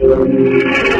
Gracias.